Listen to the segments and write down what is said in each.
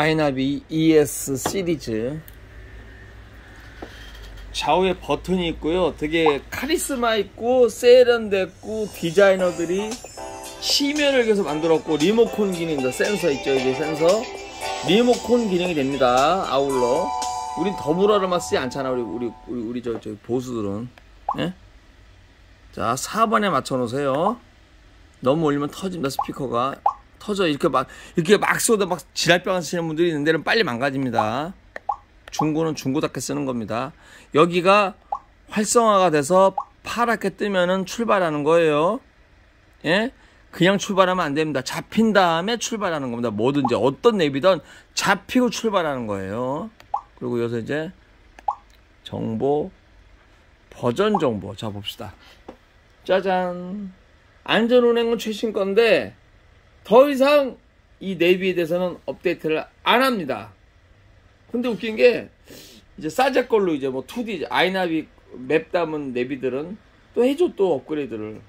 아이나비 ES 시리즈 좌우에 버튼이 있고요. 되게 카리스마 있고 세련됐고 디자이너들이 심혈을 계속 만들었고 리모컨 기능도 센서 있죠. 이게 센서 리모컨 기능이 됩니다. 아울러 우린 더불어를만 쓰지 않잖아. 우리 우리 우리, 우리 저, 저 보수들은 예? 자 4번에 맞춰 놓으세요. 너무 올리면 터집니다 스피커가 터져 이렇게 막 이렇게 막 쏘다 막 지랄병 하시는 분들이 있는 데는 빨리 망가집니다. 중고는 중고답게 쓰는 겁니다. 여기가 활성화가 돼서 파랗게 뜨면은 출발하는 거예요. 예? 그냥 출발하면 안 됩니다. 잡힌 다음에 출발하는 겁니다. 뭐든지 어떤 앱이든 잡히고 출발하는 거예요. 그리고 여기서 이제 정보 버전 정보 자 봅시다. 짜잔. 안전운행은 최신 건데 더 이상 이 내비에 대해서는 업데이트를 안 합니다. 근데 웃긴 게 이제 싸제 걸로 이제 뭐 2D 아이나비 맵 담은 내비들은 또 해줘 또 업그레이드를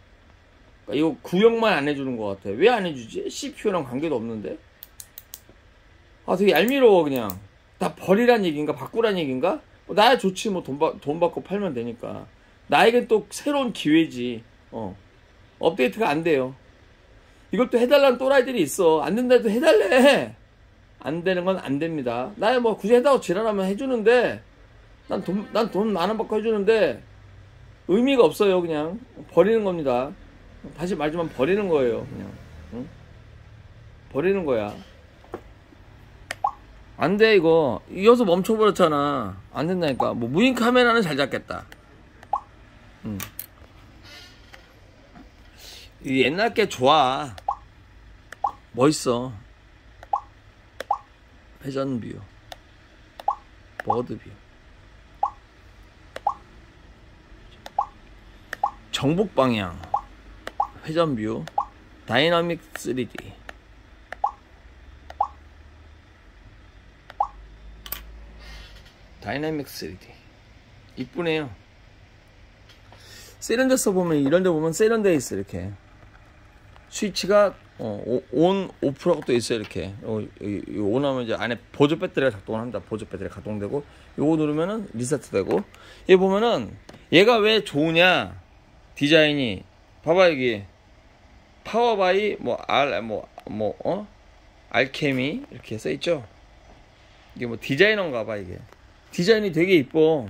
그러니까 이거 구형만 안 해주는 것 같아. 왜 안 해주지? CPU랑 관계도 없는데. 아 되게 얄미워워 그냥. 다 버리란 얘기인가 바꾸란 얘기인가? 뭐 나야 좋지 뭐돈 돈 받고 팔면 되니까. 나에겐 또 새로운 기회지. 어. 업데이트가 안 돼요. 이걸 또 해달라는 또라이들이 있어. 안 된다 해도 해달래. 안 되는 건 안 됩니다. 나야 뭐 굳이 해달라고 지랄하면 해주는데, 난 돈, 난 돈 만 원 받고 해주는데, 의미가 없어요, 그냥. 버리는 겁니다. 다시 말하지만 버리는 거예요, 그냥. 응? 버리는 거야. 안 돼, 이거. 이어서 멈춰버렸잖아. 안 된다니까. 뭐, 무인 카메라는 잘 잡겠다. 응. 이 옛날 게 좋아. 멋있어. 회전 view. bird view. 정북 방향. 회전 view. Dynamic 3D. 다이나믹 3D. 이쁘네요. 세련돼 써 보면 이런 데 보면 세련돼 있어 이렇게. 스위치가 어, on, off라고 또 있어요, 이렇게. 어, on 하면 이제 안에 보조 배터리가 작동을 합니다. 보조 배터리가 가동되고, 요거 누르면은 리세트 되고, 얘 보면은, 얘가 왜 좋으냐, 디자인이. 봐봐, 여기. 파워바이, 뭐, 알, 뭐, 뭐, 어? Alchemy, 이렇게 써있죠? 이게 뭐 디자이너인가 봐, 이게. 디자인이 되게 이뻐.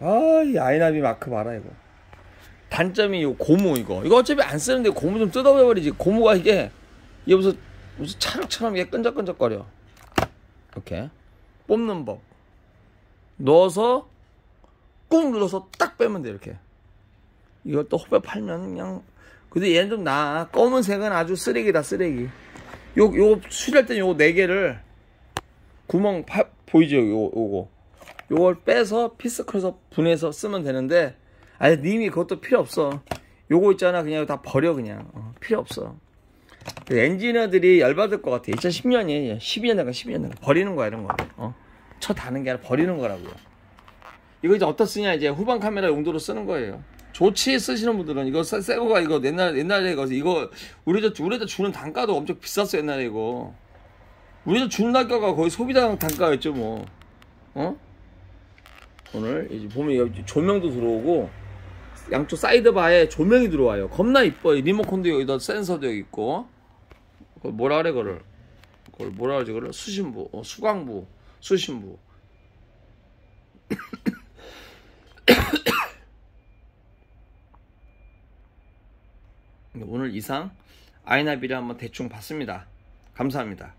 아, 이 아이나비 마크 봐라, 이거. 단점이 요 고무 이거. 이거 어차피 안 쓰는데 고무 좀 뜯어버리지. 고무가 이게 이게 무슨 무슨 찰흙처럼 이게 끈적끈적거려. 이렇게. 뽑는 법. 넣어서 꾹 눌러서 딱 빼면 돼 이렇게. 이걸 또 호배 팔면 그냥 근데 얘는 좀 나아 검은색은 아주 쓰레기다 쓰레기. 요 요 수리할 때는 요거 네 개를 구멍 파, 보이죠? 요 요거. 요걸 빼서 피스컬에서 분해서 쓰면 되는데 아니 님이 그것도 필요 없어. 요거 있잖아. 그냥 다 버려 그냥. 어, 필요 없어. 엔지니어들이 열받을 것 같아. 2010년이 12년 전가 12년 전가 버리는 거야 이런 거 어? 쳐 다는 게 아니라 버리는 거라고요. 이거 이제 어떻 쓰냐 이제 후방 카메라 용도로 쓰는 거예요. 좋지 쓰시는 분들은 이거 새, 거가 이거 옛날 옛날에 이거 이거 우리 저 우리 저 주는 단가도 엄청 비쌌어 옛날에 이거. 우리 저 주는 단가가 거의 소비자 단가였죠 뭐. 어? 오늘 이제 보면 조명도 들어오고 양쪽 사이드 바에 조명이 들어와요. 겁나 이뻐. 리모컨도 여기다 센서도 여기 있고. 그걸 뭐라 그래, 그걸. 그걸 뭐라 그러지, 그걸. 수신부, 어, 수광부, 수신부. 오늘 이상 아이나비를 한번 대충 봤습니다. 감사합니다.